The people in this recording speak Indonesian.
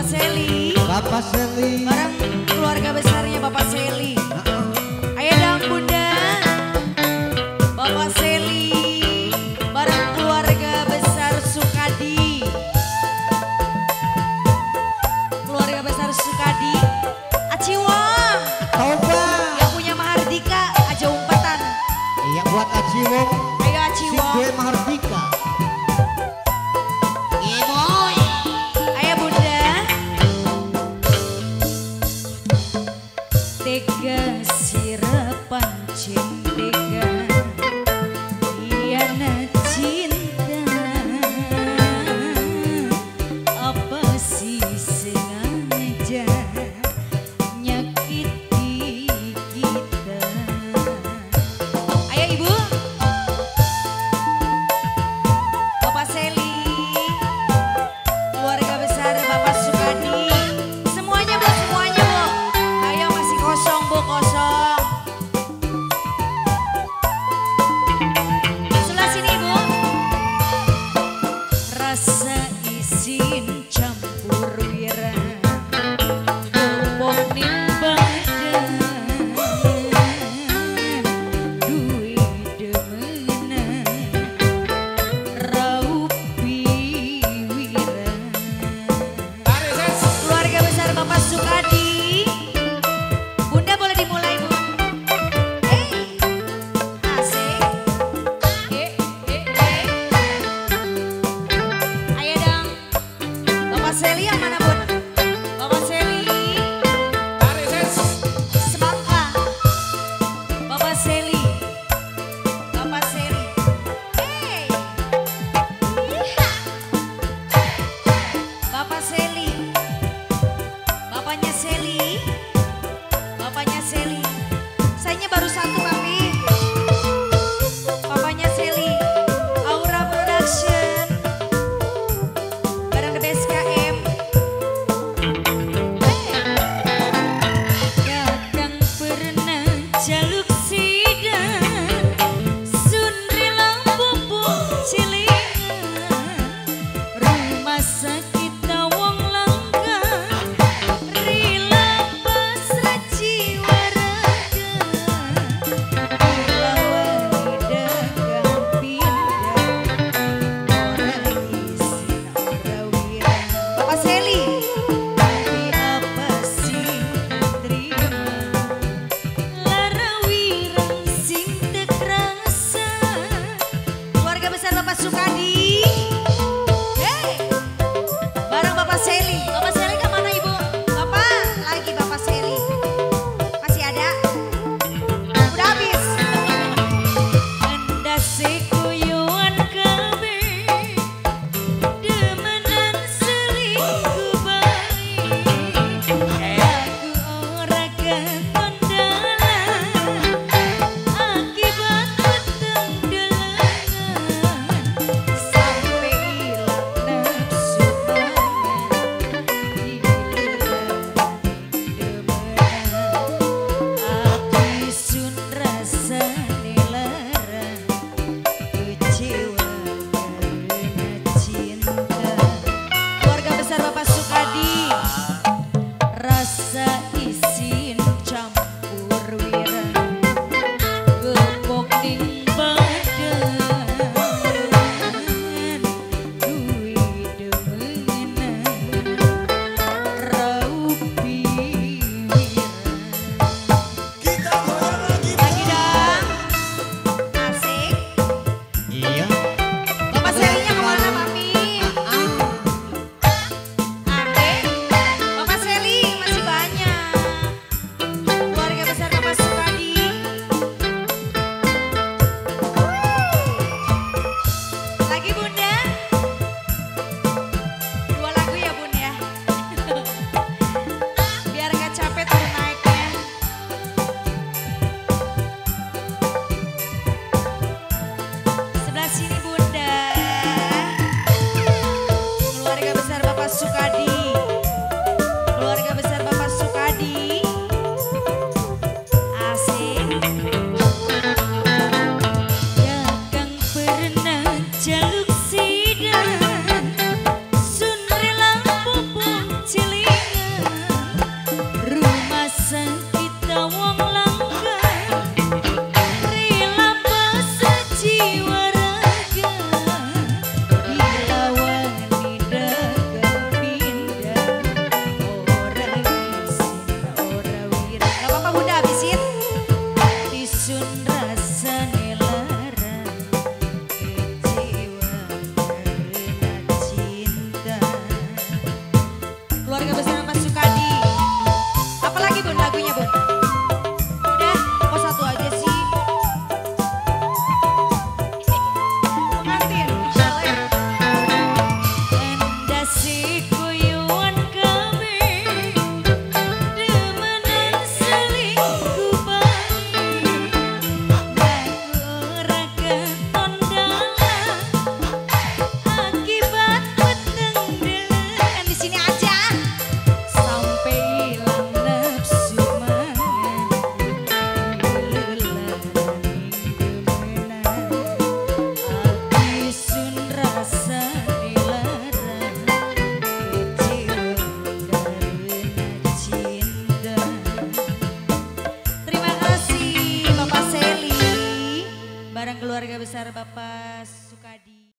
Bapak Seli. Bapak Seli. Bareng keluarga besarnya Bapak Seli. Ayah dan Bunda. Bapak Seli. Bareng keluarga besar Sukadi. Keluarga besar Sukadi. Aciwong. Toba. Yang punya Mahardika. Aja umpetan. Iya buat Wong. Ayo. Sidwe Mahardika. tega sirapan cinta. Iana cinta 谢谢。